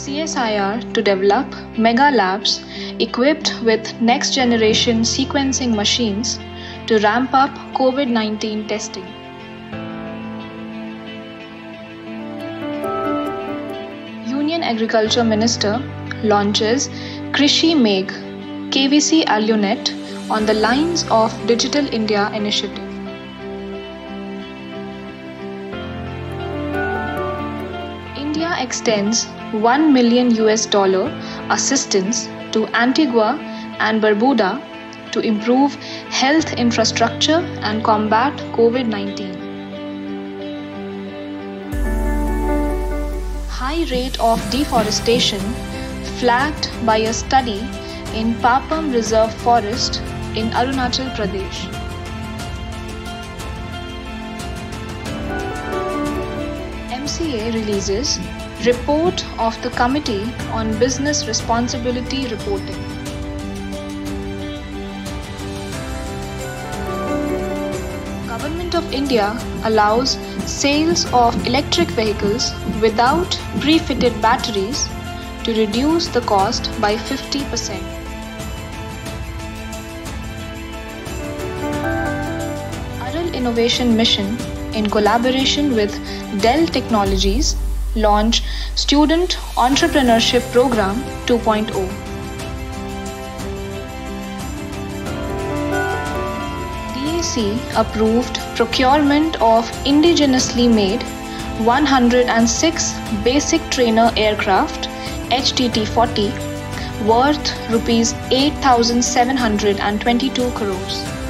CSIR to develop mega labs equipped with next generation sequencing machines to ramp up COVID 19 testing. Union Agriculture Minister launches Krishi Megh KVC ALUNet on the lines of Digital India initiative. Extends 1 million US dollar assistance to Antigua and Barbuda to improve health infrastructure and combat COVID 19. High rate of deforestation flagged by a study in Papum Reserve Forest in Arunachal Pradesh. MCA releases report of the Committee on Business Responsibility Reporting. Government of India allows sales of electric vehicles without pre-fitted batteries to reduce the cost by 50%. Atal Innovation Mission in collaboration with Dell Technologies launch Student Entrepreneurship Program 2.0. DAC approved procurement of indigenously made 106 basic trainer aircraft HTT 40 worth rupees 8722 crores.